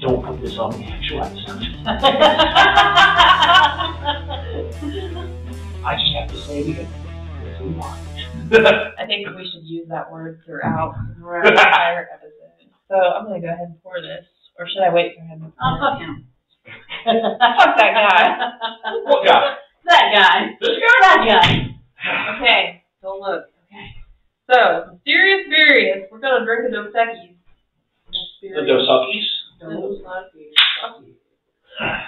Don't put this on the actual episode. I just have to say it again. Because we want. I think we should use that word throughout the entire episode. So I'm gonna go ahead and pour this, or should I wait for him to Oh, pour? fuck him. Fuck that guy. What guy? That guy. This guy? That guy. Okay, don't look. Okay. So, Mysterious Beerious. We're gonna drink a Dos Equis. The Dos Equis. Dos Equis.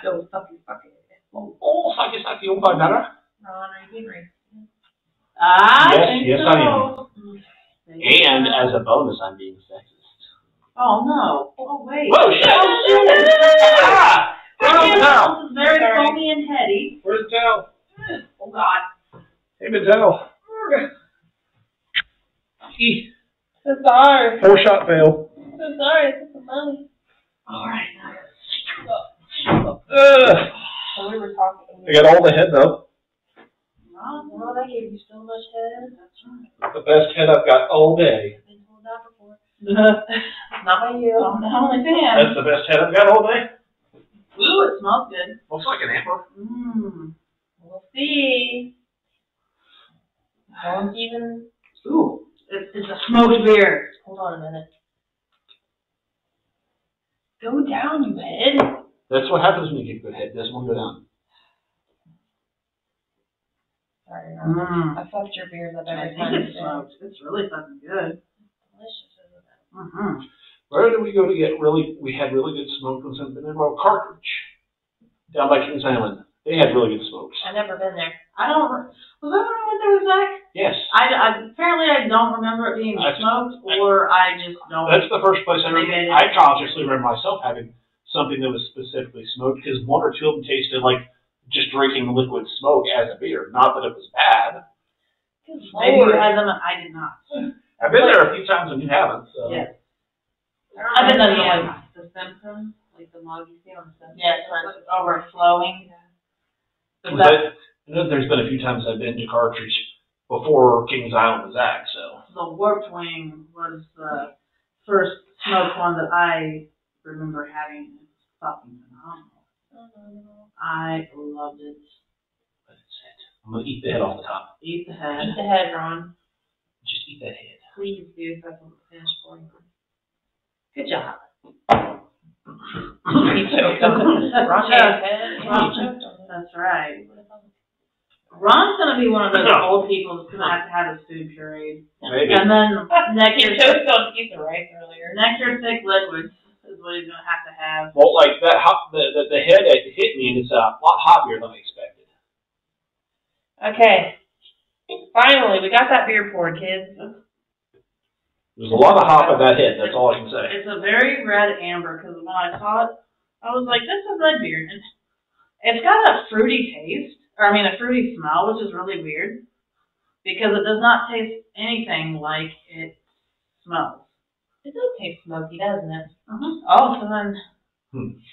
Dos Equis. Fuck it. Oh, Saki Saki um five dollar. Ron, are you? I Yes, think yes, so. I am. And as a bonus, I'm being sexist. Oh, no. Oh, wait. Whoa, shit! Oh, shit. Ah! Where's the towel? This is very foamy and heady. Where's the? Oh, God. Hey, Benzel. Eeh, So sorry. Four shot fail. So sorry. It's the money. All right. Ugh. So we were talking. I got all the head though. Well, that gave you so much head. That's right. The best head I've got all day. I've been told that before. Not by you. I'm the only fan. That's the best head I've got all day. Ooh, it smells good. Looks like an amber. Mmm. We'll see. Don't even. Ooh, it, it's a smoked beer. Hold on a minute. Go down, you head. That's what happens when you get good head. It doesn't want to go down. Sorry, Ron. Mmm. I fucked your beers up I every think time. it's today. smoked. It's really fucking good. Delicious, isn't it? Mm-hmm. Where did we go to get really? We had really good smoke on something in well, Cartridge down by Kings Island. They had really good smokes. I've never been there. I don't. Re- Was that when I went there with Zach? Yes, I, I apparently I don't remember it being I- smoked, or I just don't. that's the first place I remember. I I consciously remember myself having something that was specifically smoked because one or two of them tasted like just drinking liquid smoke as a beer. Not that it was bad. Maybe you had them. I did not. I've been there a few times and you haven't. So. Yes. I've been there once. The Simpsons, like the mug you see on the Simpsons. Yes, when it's overflowing. The Was best- that- I know there's been a few times I've been to Cartridge before Kings Island was Zach, so. the warped wing was the first smoked one that I remember having. It was fucking phenomenal. I loved it. That's it. I'm gonna eat the head off the top. Eat the head. Eat the head, Ron. Just eat that head. Please do so I can finish pouring. Good job. He choked on it. Ron ate his head. Ron- choked on it. That's right. Ron's gonna be one of those old people that's gonna have to have his food pureed. Maybe. And then He nectar, toast on a piece of rice earlier. nectar thick liquids is what he's gonna have to have. Well, like that hot, the, the, the head it hit me and it's a lot hoppier than I expected. Okay. Finally, we got that beer poured, kids. There's a lot of hop in that head, that's all I can say. It's a very red amber because when I saw it, I was like, "This is red beer." And it's got a fruity taste, or I mean, a fruity smell, which is really weird because it does not taste anything like it smells. It does taste smoky, doesn't it? Uh-huh. Oh, so then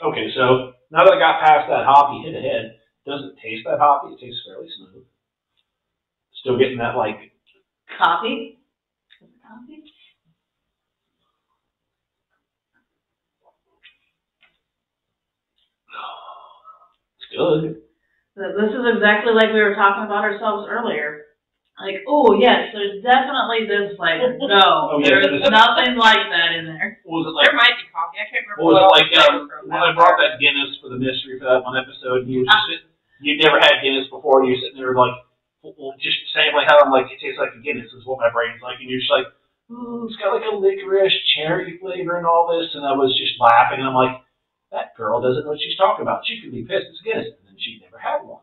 Okay, so now that I got past that hoppy hit ahead, doesn't taste that hoppy, it tastes fairly smooth. Still getting that like, Coffee. Is it coffee? it's good. Th- This is exactly like we were talking about ourselves earlier. Like, oh yes, there's definitely this flavor. No, Oh, yeah, there's this- nothing like that in there. What was it like? there might be coffee. I can't remember. What was it like um, when I brought that Guinness for the mystery for that one episode? You were just sitting, you'd never had Guinness before, and you're sitting there like, well, just saying like how I'm like it tastes like a Guinness is what my brain's like, and you're just like, ooh, it's got like a licorice cherry flavor and all this, and I was just laughing, and I'm like, that girl doesn't know what she's talking about. She could be pissed it's Guinness, and she never had one.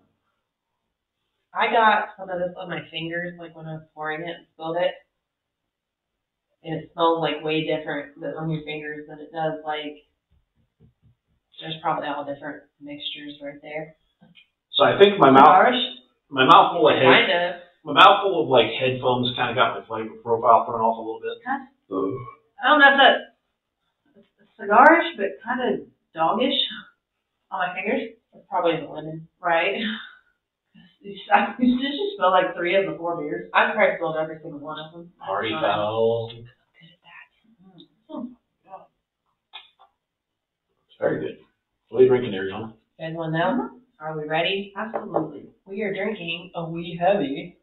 I got some of this on my fingers, like when I was pouring it and spilled it. And it smells like way different on your fingers than it does like. There's probably all different mixtures right there. So I think my mouth, my mouth full of head, Kind of. my mouth full of like headphones kind of got my flavor profile thrown off a little bit. Kind Ugh. I don't know if that cigarish, but kind of doggish on my fingers. It's probably the lemon. Right. You s- I- you just smell like three of the four beers. I've probably spilled every single one of them. Party Fine. foul. Very good. What are you drinking there, John? You guys want to know? Are we ready? Absolutely. We are drinking a wee heavy.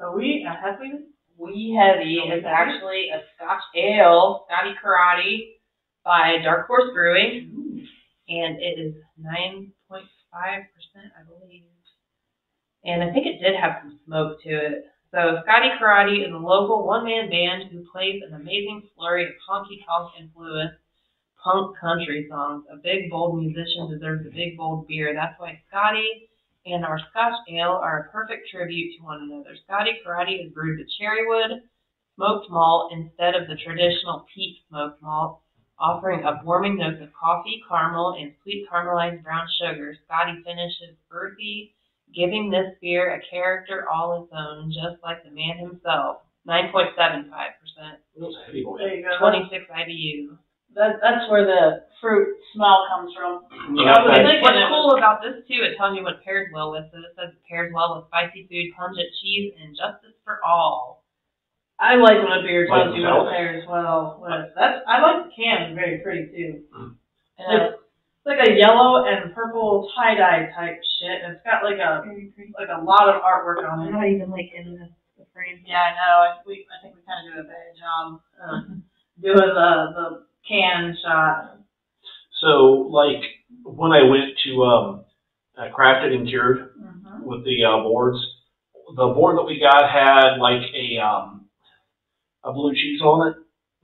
Are we a happy? Wee heavy is actually a Scotch ale, Scotty Karate, by Dark Horse Brewing, mm. and it is nine point five percent, I believe. And I think it did have some smoke to it. So Scotty Karate is a local one-man band who plays an amazing flurry of honky-tonk influenced punk country songs. A big, bold musician deserves a big, bold beer. That's why Scotty and our Scotch Ale are a perfect tribute to one another. Scotty Karate is brewed with cherrywood, smoked malt instead of the traditional peat smoked malt, offering a upwarming notes of coffee, caramel, and sweet caramelized brown sugar. Scotty finishes earthy, giving this beer a character all its own, just like the man himself. 9.75%, That's a heavy boy. There you go. 26 IBU. That, that's where the fruit smell comes from. Yeah, I was okay. thinking What's cool about this too, it tells you what pairs well with. So it says it pairs well with spicy food, pungent cheese, and justice for all. I like when a beer Like tells you salad? what it pairs well with. That's I like the can, very pretty too. And It's like a yellow and purple tie dye type shit, and it's got like a like a lot of artwork on it. not even like in the, the frame. Yeah, I know. I, we I think we kind of do a bad job uh, doing the the can shot. So, like, when I went to um, uh, Crafted and Cured Mm-hmm. with the uh, boards, the board that we got had like a um, a blue cheese on it.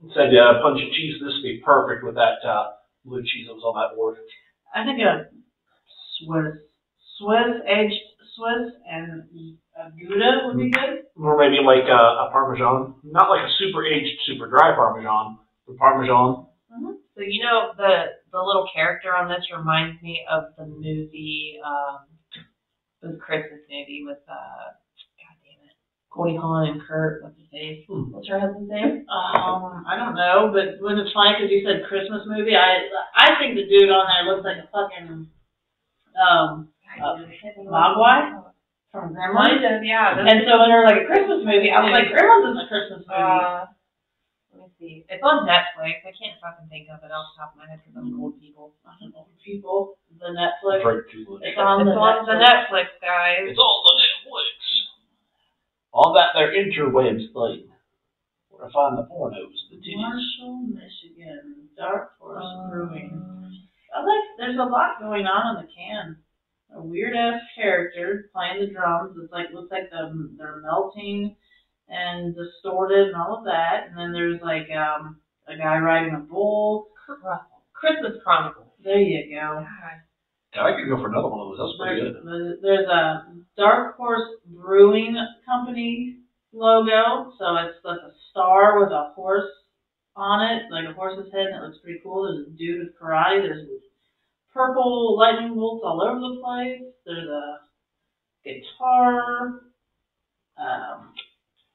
It said uh, pungent cheese. This would be perfect with that uh, blue cheese that was on that board. I think a Swiss Swiss aged Swiss and a Gouda would be good. Or maybe like a, a Parmesan, not like a super aged, super dry Parmesan, but Parmesan. So you know the the little character on this reminds me of the movie, um, the Christmas movie with uh, it, Goldie Hawn and Kurt. What's his face? Hmm. What's her husband's name? Um, I don't know, but when it's funny because you said Christmas movie, I I think the dude on there looks like a fucking um Uh, Mogwai? from Gremlins. Kind yeah. that's- And so when they were like a Christmas movie, I was like, Gremlins is a Christmas movie. Uh, let me see. It's on Netflix. I can't fucking think of it off the top of my head because I'm old people. I don't know, people, the Netflix. Drink. It's on it's the on the Netflix. Netflix, guys. It's on the Netflix. All that there interwebs thing. Where to find the pornos, the titties. Marshall, Michigan, Dark Horse Brewing. Um, I like. There's a lot going on in the can. A weird ass character playing the drums. It's like looks like the, they're melting and distorted and all of that. And then there's like um a guy riding a bull. Kurt Russell. Christmas Chronicles. There you go. God. Yeah, I could go for another one of those. That's pretty good. There's, there's a Dark Horse Brewing Company logo. So it's like a star with a horse on it, like a horse's head, and it looks pretty cool. There's a dude with karate. There's purple lightning bolts all over the place. There's a guitar, um,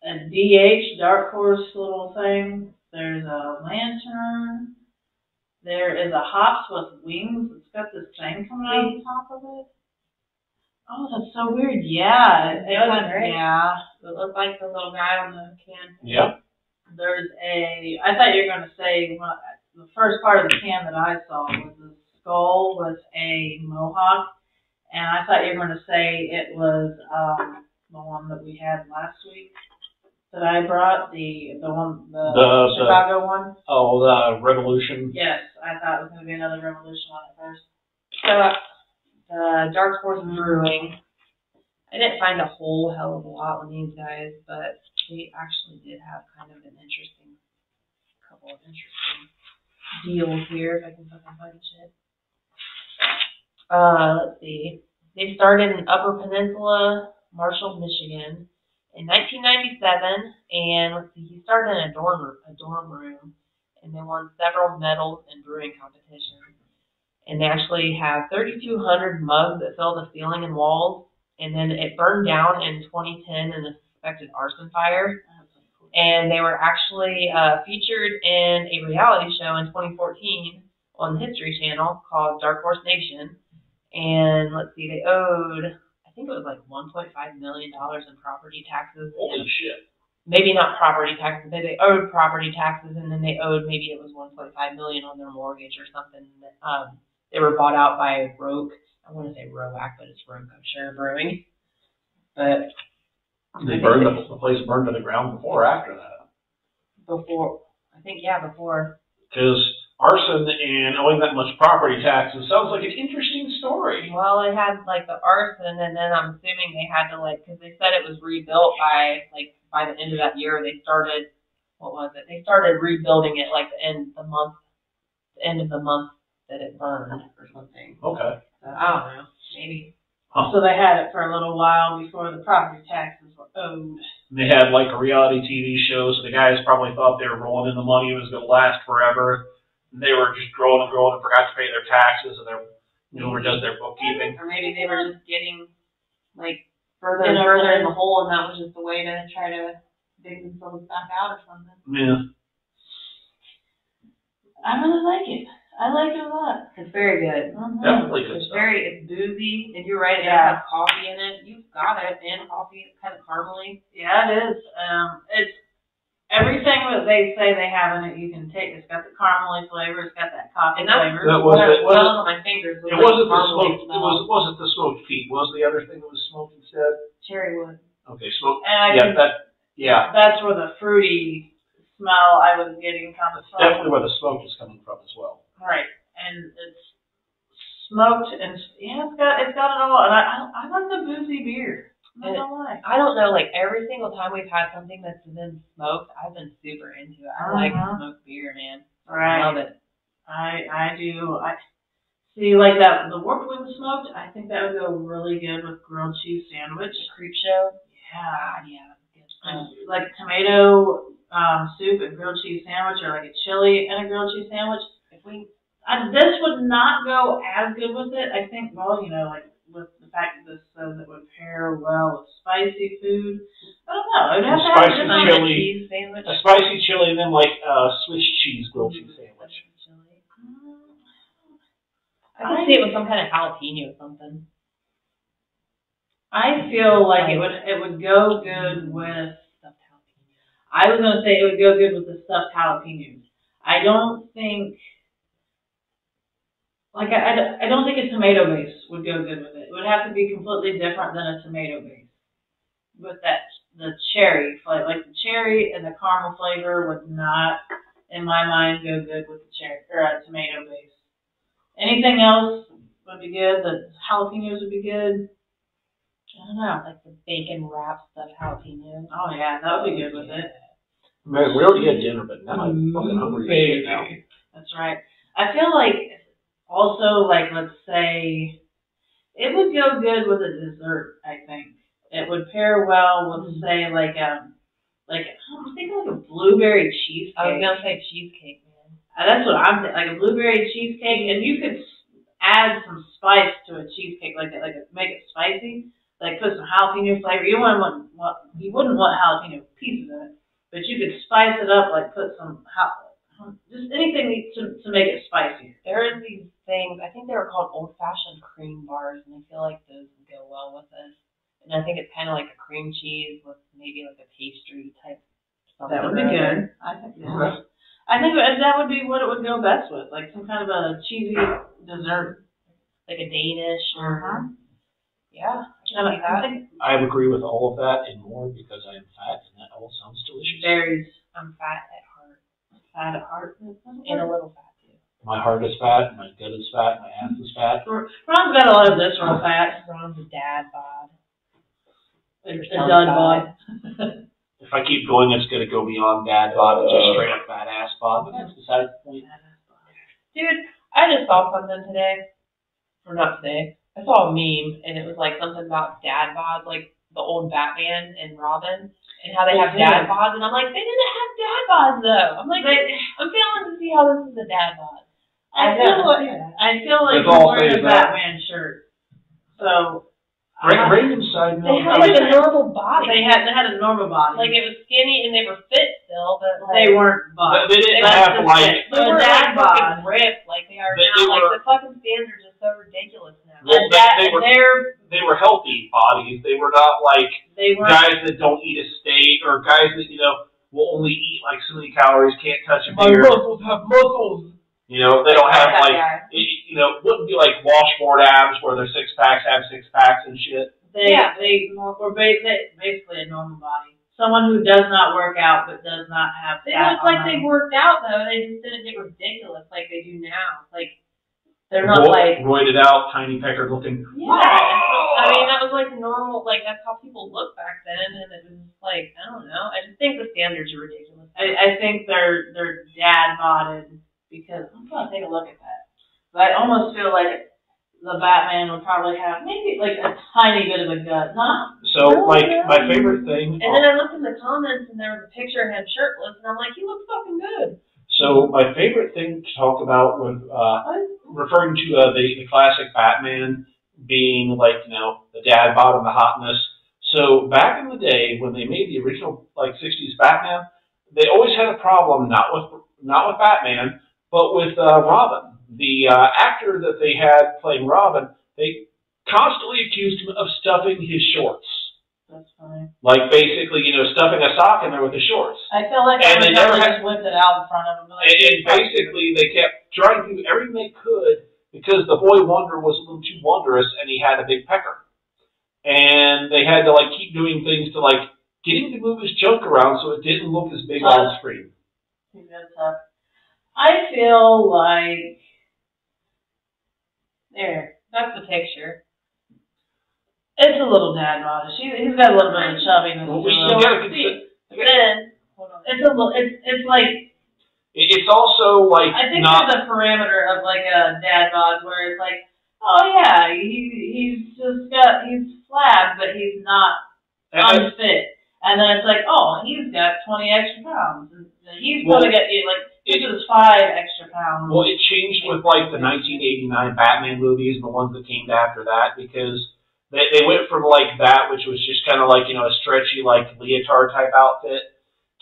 a DH Dark Horse little thing. There's a lantern. There is a hops with wings. It's got this thing coming out of the top of it. Oh, that's so weird. Yeah. It, it Does, has- right? Yeah. It looks like the little guy on the can. Yep. There's a. I thought you were going to say well, the first part of the can that I saw was a skull with a mohawk, and I thought you were going to say it was um, the one that we had last week that I brought the the one the, The- the- Chicago one. Oh, the Revolution. Yes, I thought it was going to be another Revolution one at first. So, the Dark Horse Brewing. I didn't find a whole hell of a lot on these guys, but they actually did have kind of an interesting, couple of interesting deals here, if I can fucking find shit. Uh, let's see. They started in Upper Peninsula, Marshall, Michigan, in 1997, and let's see, he started in a dorm a dorm room, and they won several medals in brewing competitions. And they actually have 3,200 mugs that fill the ceiling and walls, and then it burned down in 2010 in a suspected arson fire. And they were actually uh, featured in a reality show in 2014 on the History Channel called Dark Horse Nation. And let's see, they owed, think it was like 1.5 million dollars in property taxes. Holy shit. Maybe not property taxes, but they owed property taxes, and then they owed maybe it was 1.5 million on their mortgage or something. Um, they were bought out by Roke. I want to say Roac, but it's Roke, I'm sure, Brewing. But They burned the, the place burned to the ground before or after that. before, I think, yeah, before. Because arson and owing that much property taxes sounds like an interesting story. Well, it had like the arson, and then I'm assuming they had to like, because they said it was rebuilt by like by the end of that year. They started, what was it? They started rebuilding it like the end the month, the end of the month that it burned or something. Okay. So, I don't know, maybe. So they had it for a little while before the property taxes were owed. They had like a reality TV show, so the guys probably thought they were rolling in the money, it was going to last forever. And they were just growing and growing and forgot to pay their taxes, and their you know, does their bookkeeping. Or maybe they were just getting like further and further in the hole, and that was just a way to try to dig themselves back out or something. Yeah. I really like it. I like it a lot. It's very good. Mhm. Definitely good It's stuff. very, it's boozy, and you're right, it Yeah. has coffee in it. You've got it, and coffee, it's kind of caramely. Yeah, it is. Um, it's everything that they say they have in it. You can take. It's got the caramely flavor. It's got that coffee And that's flavor. That was it- was smelling on my fingers. It like wasn't the caramely smoked. It smell. was wasn't the smoked peat. Was the other thing that was smoked instead? cherry wood. Okay, smoked. and I Yeah, think that. Yeah, that's where the fruity smell I was getting comes from. definitely where the smoke is coming from as well. Right, and it's smoked and yeah, it's got it's got it all. And I I, I like the boozy beer. Not gonna lie. I don't know, like every single time we've had something that's been smoked, I've been super into it. I like Uh-huh. smoked beer, man. I Right. love it. I I do. I see like that the warped wing smoked. I think that would go really good with grilled cheese sandwich. The creep show. Yeah, yeah. And like tomato um, soup and grilled cheese sandwich, or like a chili and a grilled cheese sandwich. If we, I, this would not go as good with it. I think. Well, you know, like with the fact that this says it would pair well with spicy food. I don't know. It would have to have Spicy just on on a chili. cheese sandwich. A spicy chili and then like uh, Swiss cheese grilled cheese sandwich. Mm, I can see it with some kind of jalapeno or something. I feel like it would it would go good with. Stuffed jalapeno. I was gonna say it would go good with the stuffed jalapenos. I don't think, like I, I don't- I don't think a tomato base would go good with it. It would have to be completely different than a tomato base. With that, the cherry flavor, like the cherry and the caramel flavor would not, in my mind, go good with the cherry or a tomato base. Anything else would be good. The jalapenos would be good. I don't know. Like the bacon wrapped stuffed jalapeno. Oh yeah, that would be good with it. Man, we already had dinner, but now I'm fucking hungry as now. That's right. I feel like also like let's say it would go good with a dessert. I think it would pair well with say like um like I'm thinking like a blueberry cheesecake. I was gonna say cheesecake, man. Uh, that's what I'm thinking, like a blueberry cheesecake, and you could add some spice to a cheesecake like like make it spicy, like put some jalapeno flavor. You wouldn't want, want you wouldn't want jalapeno pieces in it, but you could spice it up, like put some jal- just anything to to make it spicy. There is these things. I think they were called old fashioned cream bars, and I feel like those would go well with this. And I think it's kind of like a cream cheese with maybe like a pastry type. Something That would be good. I think. Yeah. I think that that would be what it would go best with, like some kind of a cheesy dessert. Like a Danish. Or, Uh-huh. Yeah, I can I that. think I agree with all of that and more because I am fat and that all sounds delicious. berries, I'm fat at heart fat at heart. and a little fat too. My heart is fat, my gut is fat, my ass is fat. Ron's got a lot of visceral fat. Ron's a dad bod. A, a Sounds dud bad. bod. If I keep going, it's gonna go beyond dad bod and just straight up fat ass bod. But that's beside the point. Dude, I just saw something today. Or not today. I saw a meme and it was like something about dad bod, like the old Batman and Robin, and how they have Yeah. dad bods. And I'm like, they didn't have dad bods though. I'm like, They- I'm failing to see how this is a dad bod. I I feel like I feel like It's you're all wearing a phased out. Batman shirt. So Right, I- right inside They now. had like a normal body. they had they had a normal body. like it was skinny and they were fit still, but like, they weren't But buff. they didn't That's have just like. They The were dad like bod. fucking ripped like they are They- now. they like were- the fucking standards are so ridiculous now. Well, And they- that, they were- they're they were healthy bodies. They were not like they weren't guys that don't eat a steak or guys that you know will only eat like so many calories, can't touch a beer. muscles have muscles. You know, they don't have like you know, wouldn't be like washboard abs where their six packs have six packs and shit. They Yeah. they were ba- they- basically a normal body. Someone who does not work out but does not have They look like they them. worked out though. They just didn't get ridiculous like they do now. Like they're not Ro- like roided out, tiny pecker looking. yeah. I mean that was like normal. Like that's how people looked back then, and it was like I don't know. I just think the standards are ridiculous. I, I think they're they're dad bodied because I'm gonna take a look at that. But I almost feel like the Batman would probably have maybe like a tiny bit of a gut, not So like my favorite thing. And then I looked in the comments and there was a picture of him shirtless, and I'm like, he looks fucking good. So my favorite thing to talk about with uh, referring to uh, the the classic Batman being like you know the dad bod and the hotness. So back in the day when they made the original like '60s Batman, they always had a problem not with not with Batman, but with uh, Robin, the uh, actor that they had playing Robin. They constantly accused him of stuffing his shorts, that's fine. like basically you know stuffing a sock in there with his shorts. I feel like And I they never had- just whipped it out in front of him. Like, And, and basically, they kept trying to do everything they could because the boy wonder was a little too wondrous, and he had a big pecker. And they had to like keep doing things to like get him to move his junk around so it didn't look as big on the screen. That's tough. I feel like There, that's the picture. it's a little dad body. She, he's got a little bit of chubbiness. Well, we you gotta consider, Then it's a little. It's it's like it's also like I think not. there's a parameter of like a dad bod where it's like, oh yeah, he he's just got he's flab, but he's not unfit. And then it's like, oh, he's got 20 extra pounds. And he's Well, going to get you, like, it- this is five extra pounds. Well, it changed with like the 1989 Batman movies and the ones that came after that because they, they went from like that, which was just kind of like you know a stretchy like leotard type outfit,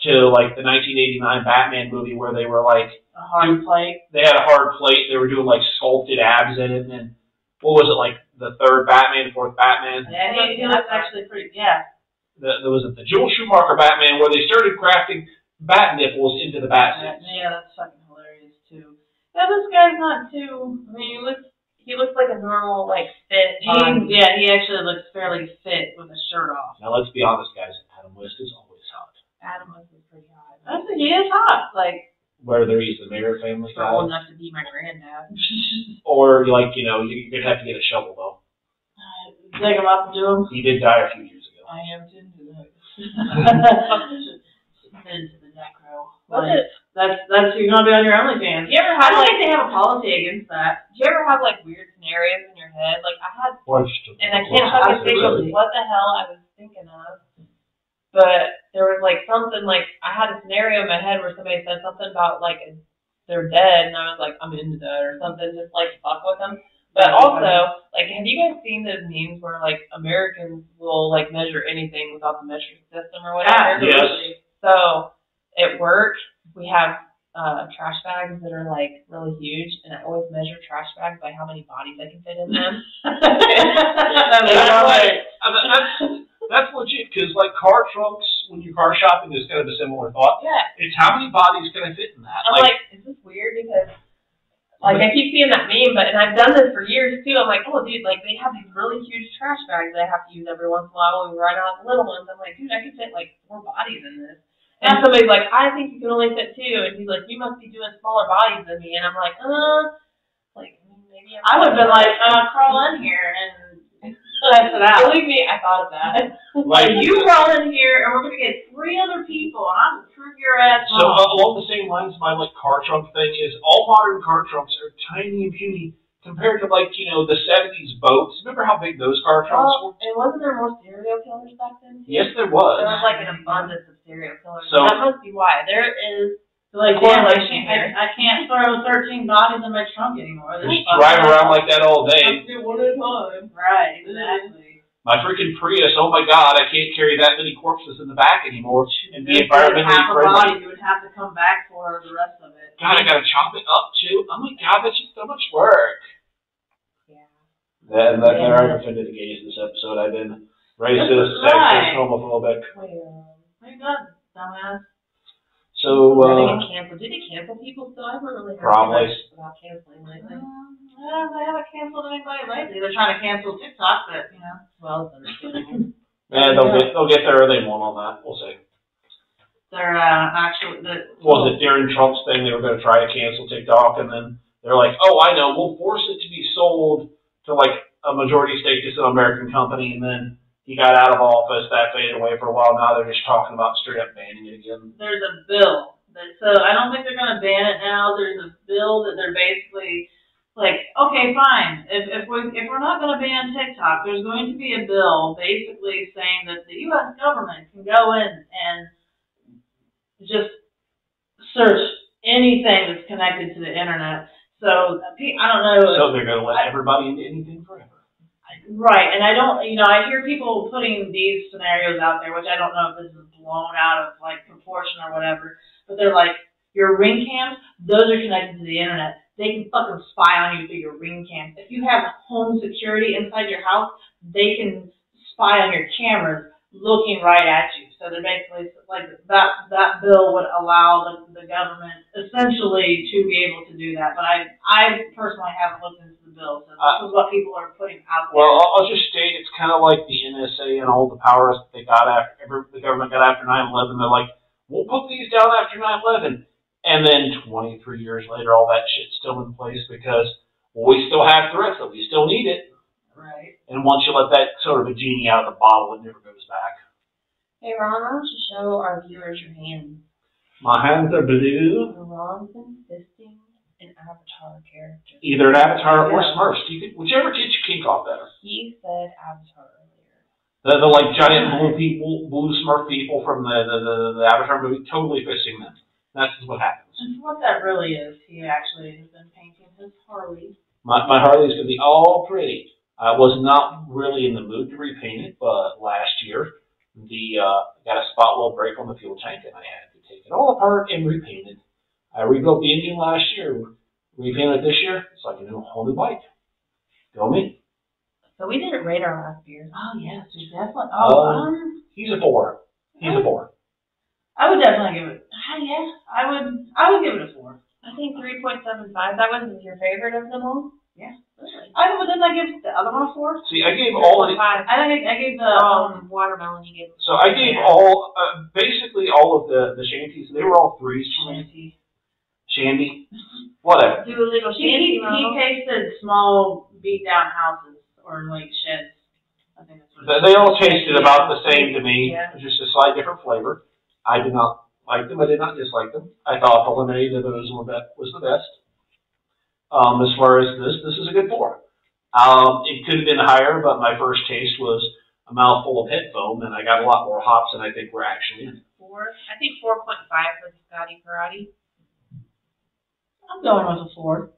to like the 1989 Batman movie where they were like a hard plate. they had a hard plate, they were doing like sculpted abs in it, and then what was it like the third Batman, fourth Batman? Yeah, he, was actually pretty, yeah. The, there was it the Joel Schumacher Batman where they started crafting bat nipples into the bat Yeah, yeah, that's fucking hilarious, too. Yeah, this guy's not too, I mean, he looks, He looks like a normal, like fit. body. yeah, he actually looks fairly fit with his shirt off. Now let's be honest, guys. Adam West is always hot. Adam was pretty hot. I think he is hot. Like, Whether he's the Mayer family For old enough to be my granddad. or like you know you're gonna have to get a shovel though. dig him up and do him. He did die a few years ago. I am into that. into the necro. What's Like, it? that's that's you're gonna be on your OnlyFans. Do you ever I have don't like? think they have a policy against that. Do you ever have like weird scenarios in your head? Like I had, and I can't fucking think of what the hell I was thinking of. But there was like something like I had a scenario in my head where somebody said something about like they're dead, and I was like I'm into that or something, just like fuck with them. But also, like, have you guys seen those memes where like Americans will like measure anything without the measuring system or whatever? Yes. So at work, we have uh, trash bags that are like really huge, and I always measure trash bags by how many bodies I can fit in them. That's That's all like- right. That- that's that's legit because like car trunks when you're car shopping is kind of a similar thought. yeah, It's how many bodies can I fit in that? I'm like, is this weird? Because like I keep seeing that meme, but and I've done this for years too. I'm like, oh dude, like they have these really huge trash bags that I have to use every once in a while when we ride out the little ones. I'm like, dude, I could fit like four bodies in this. And somebody's like, I think you can only fit two, and he's like, you must be doing smaller bodies than me, and I'm like, uh, like maybe I'm I would have been like, uh, crawl in here and test it out. Believe me, I thought of that. like you crawl in here, and we're gonna get three other people, and I'm gonna prove your ass So wrong. uh, along the same lines, my like car trunk thing is all modern car trunks are tiny and puny compared to like you know the '70s boats. Remember how big those car trunks were? Oh, and wasn't there more serial killers back then? Too? Yes, there was. There was. was like an abundance of serial killers. So- that must be why. There is So like, damn, I correlation can't, here. I, I can't throw 13 bodies in my trunk anymore. This Just drive around like that all day. one at a time. Right, exactly. My freaking Prius, oh my god, I can't carry that many corpses in the back anymore and be Just like environmentally half a friendly. body, you would have to come back for the rest of it. God, I gotta chop it up too. Oh my god, that's just so much work. Yeah. And that, there I've offended the gays this episode. I've been racist, Right. sexist, homophobic. Wait, What you dumbass? So, Are they uh, gonna cancel? Did they cancel people still? I haven't really heard Probably. much about canceling lately. Um, yeah, they haven't canceled anybody lately. They're trying to cancel TikTok, but you know. Well, it's understandable. yeah, they'll get, they'll get there or they won't on that. We'll see. They're uh, actually the was it during Trump's thing they were going to try to cancel TikTok, and then they're like, "Oh, I know, we'll force it to be sold to like a majority stake to some American company," and then he got out of office. That faded away for a while. Now they're just talking about straight up banning it again. there's a bill that so I don't think they're gonna ban it now. There's a bill that they're basically like, okay, fine. If if we if we're not gonna ban TikTok, there's going to be a bill basically saying that the U.S. government can go in and just search anything that's connected to the internet. So I don't know. So they're going to let everybody into anything forever. Right, and I don't, you know, I hear people putting these scenarios out there, which I don't know if this is blown out of like proportion or whatever, but they're like, your ring cams, those are connected to the internet. They can fucking spy on you through your ring cams. If you have home security inside your house, they can spy on your cameras looking right at you. So they're basically like that. That bill would allow the, the government essentially to be able to do that. But I, I personally haven't looked into the bill, so this is what people are putting out there. Well, I'll, I'll just state it's kind of like the NSA and all the powers that they got after every, the government got after 9/11. They're like, we'll put these down after 9/11, and then 23 years later, all that shit's still in place because well, we still have threats that we still need it. Right. And once you let that sort of a genie out of the bottle, it never goes back. Hey Ron, why don't you show our viewers your hands? My hands are blue. Ron's been an avatar character. Either an avatar or. Smurfs. You could, whichever gets your kink off better. He said avatar earlier. The, the like giant blue people, blue Smurf people from the, the, the, the Avatar movie, totally fisting them. That's what happens. And what that really is, he actually has been painting his Harley. My, my Harley's gonna be all pretty. I was not really in the mood to repaint it, but last year, the, uh, got a spot weld break on the fuel tank and I had to take it all apart and repaint it. I rebuilt the engine last year, repainted it this year, it's like a new, whole new bike. Go me. So we did a radar last year. Oh yes, we definitely. Oh. Oh, um, He's a four. He's a four. I would definitely give it. ah, Yeah, I would. I would give it a four. I think three point seven five. That was your favorite of them all. Yeah. Really? I but didn't I give the other one a four? See, I gave all the, five. I think I gave the Um, um. watermelon you gave. so I gave all, uh, basically all of the, the shanties, they were all threes for me. Shanty. Shandy, whatever. Do a little He, he, shanty he roll. tasted small beat down houses or like sheds. I think that's what. They, it they is. all tasted about the same to me, Yeah. just a slight different flavor. I did not like them. I did not dislike them. I thought the lemonade of those were be- was the best. Um, as far as this, this is a good four. Um, it could have been higher, but my first taste was a mouthful of head foam, and I got a lot more hops than I think were actually in it. Four. I think four point five for the Scotty Karate. I'm going with a four.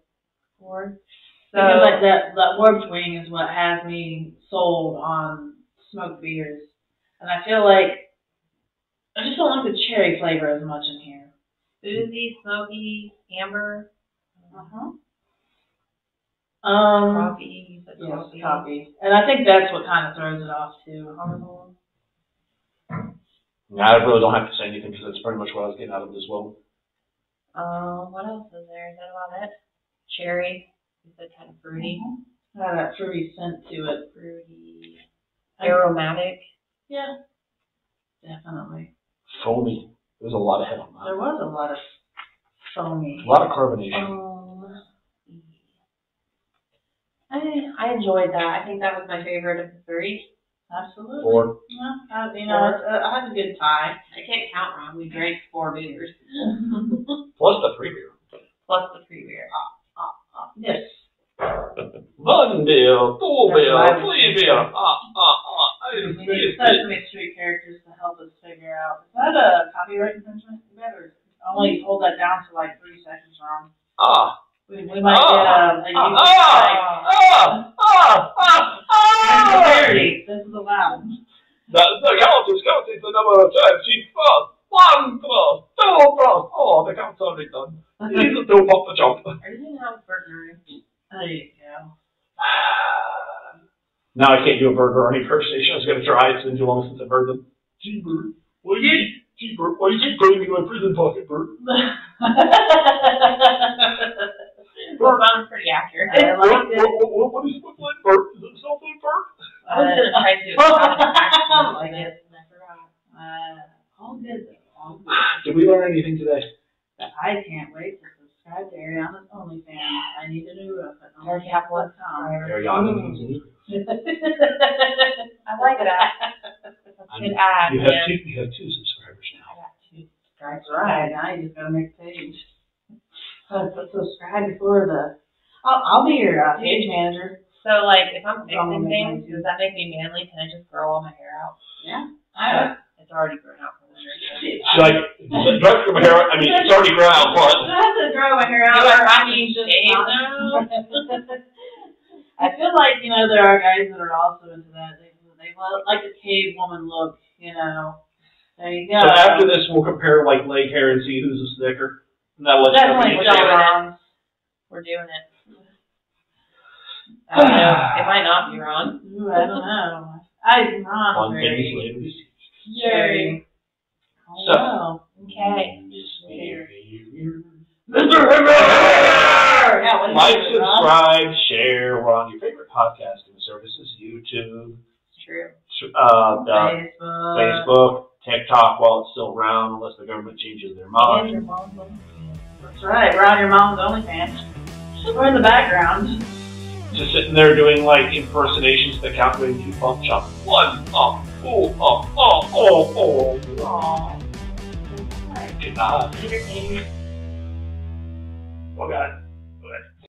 Four. So Because like that, that warped wing is what has me sold on smoked beers. And I feel like I just don't like the cherry flavor as much in here. boozy, smoky, amber, Uh-huh. Um, coffee. You said yes, coffee. coffee. And I think that's what kind of throws it off too. Caramel. Now, I really don't have to say anything because that's pretty much what I was getting out of it as well. Um, what else is there? Is that about it? Cherry. You said kind of fruity. Had that fruity scent to it. Fruity. I- Aromatic. Yeah, definitely. Foamy. There's a lot of head on There was a lot of foamy. A lot of carbonation. Um, I I enjoyed that. I think that was my favorite of the three. Absolutely. Four. Yeah, I, you know, it's, uh, I had a good time. I can't count wrong. We drank four beers Plus the free beer. plus the pre beer. Yes. One beer, two beer, right. three beer. Ah, ah, ah. I didn't We need Sesame Street characters to help us figure out. Is that a copyright infringement? You better only hold that down for like three seconds wrong. Ah. We, we might get a, a Ah, user ah, ah, ah, ah, strike. ah. Severity, this is allowed. The, the count is counting the number of times she fell. One cross, two cross. Oh, the count's already done. He's a two pop the jump. Are you gonna have burger? There you go. Now I can't do a burger or any impersonation. I was going to try. It's been too long since I've heard them. Cheeseburger. What do you eat? Gee, Bert, why do you keep putting me in my prison pocket, Bert? Well, sounds pretty accurate. I Bert, like it. what, what, what, what is what, what, Bert? Is it cell phone, Bert? I was gonna try to do a comedy action I on like this, it. and I forgot. Uh, all good though, all good. Did we learn anything today? I can't wait to subscribe to Ariana's OnlyFans. I need to do it. but Already have one. Ariana. I like that. That's a good ad, You have man. two. You have two subscribers now. I got two. That's right. Now you just gotta make a page. Uh, but subscribe before the. I'll, I'll be your uh, page manager. So like, if I'm fixing things, mine. does that make me manly? Can I just grow all my hair out? Yeah. I, it's already grown out from winter. so- She's like, direct from hair. I mean, it's already ground, but I have to grow my hair out. Do I or have to mean, just not- I feel like you know there are guys that are also into that. They they lo- like the cave woman look. You know. There you go. so after this, we'll compare like leg hair and see who's a snicker. And that'll let you know. Definitely if We're doing it. wrong. We're doing it. I don't know. It might not be wrong. Ooh, I don't know. I'm wrong. One very penny's later. we see. scary. Oh, So- wow. Okay. Yeah, what do Like, do, Rob? subscribe, share. We're on your favorite podcasting services: YouTube, It's true. uh, uh, Facebook. Facebook, TikTok. While it's still around, unless the government changes their mind. And your mom's on That's right. We're on your mom's OnlyFans. We're in the background. Just sitting there doing like impersonations of the count doing two pump chop. One, oh, oh, oh, oh, oh, oh. oh. Aww. Good God. Entertainment. Oh God.